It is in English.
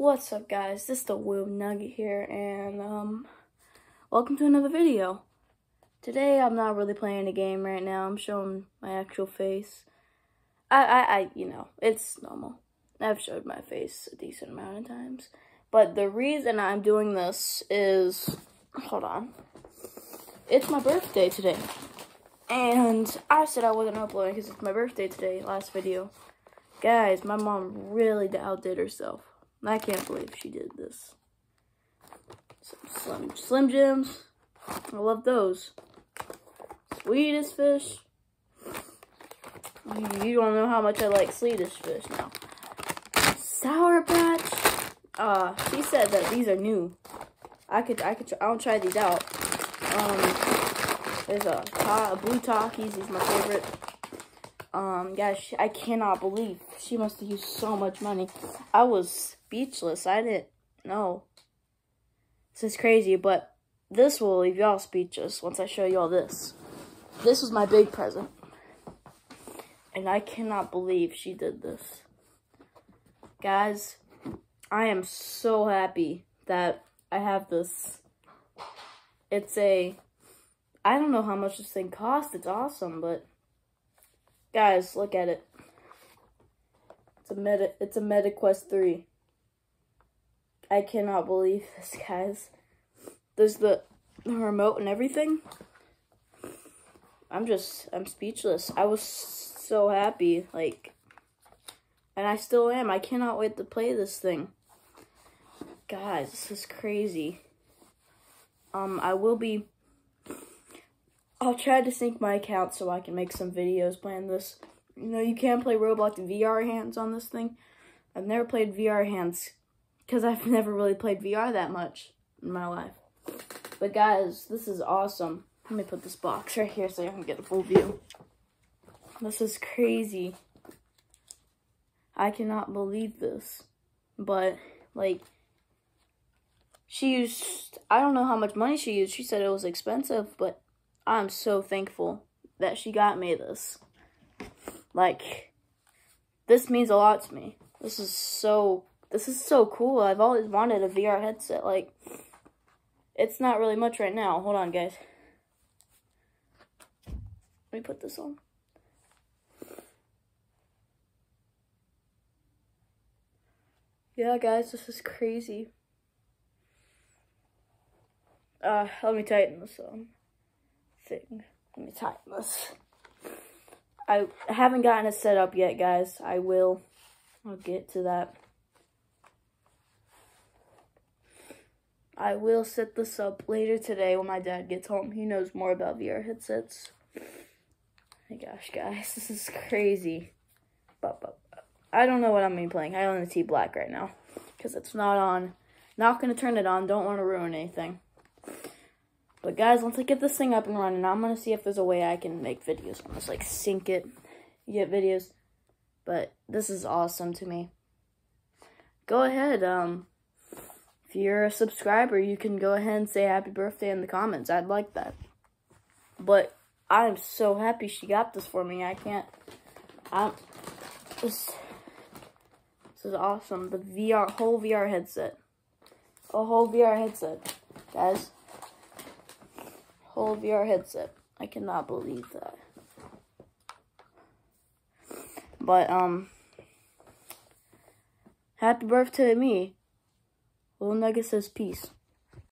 What's up guys, this is the Lil Nugget here and um welcome to another video. Today I'm not really playing a game right now, I'm showing my actual face. I, I, I you know, it's normal. I've showed my face a decent amount of times. But the reason I'm doing this is, hold on, it's my birthday today. And I said I wasn't uploading because it's my birthday today, last video. Guys, my mom really outdid herself. I can't believe she did this. Some Slim, Slim Jims. I love those. Swedish fish. You don't know how much I like Swedish fish now. Sour Patch. Uh, she said that these are new. I could, I could, I'll try these out. Um, there's a, a blue Takis. He's my favorite. Um, guys, I cannot believe she must have used so much money. I was speechless. I didn't know. This is crazy, but this will leave y'all speechless once I show you all this. This was my big present. And I cannot believe she did this. Guys, I am so happy that I have this. It's a, I don't know how much this thing cost. It's awesome, but Guys, look at it. It's a Meta it's a MetaQuest 3. I cannot believe this, guys. There's the the remote and everything. I'm just I'm speechless. I was so happy, like and I still am. I cannot wait to play this thing. Guys, this is crazy. Um, I will be I'll try to sync my account so I can make some videos playing this. You know, you can play Roblox VR hands on this thing. I've never played VR hands because I've never really played VR that much in my life. But guys, this is awesome. Let me put this box right here so you can get a full view. This is crazy. I cannot believe this. But, like, she used, I don't know how much money she used. She said it was expensive, but I'm so thankful that she got me this. Like, this means a lot to me. This is so, this is so cool. I've always wanted a VR headset. Like, it's not really much right now. Hold on, guys. Let me put this on. Yeah, guys, this is crazy. Uh, let me tighten this on thing. Let me tighten this. I haven't gotten it set up yet, guys. I will. I'll get to that. I will set this up later today when my dad gets home. He knows more about VR headsets. My gosh, guys, this is crazy. I don't know what I'm to be playing. I only see black right now because it's not on. Not going to turn it on. Don't want to ruin anything. But guys, once I get this thing up and running, I'm going to see if there's a way I can make videos on this. Like, sync it, get videos. But this is awesome to me. Go ahead, um, if you're a subscriber, you can go ahead and say happy birthday in the comments. I'd like that. But I'm so happy she got this for me. I can't, I'm, this, this is awesome. The VR, whole VR headset. A whole VR headset, guys whole VR headset. I cannot believe that. But, um, happy birthday to me. Little Nugget says peace.